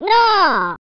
No!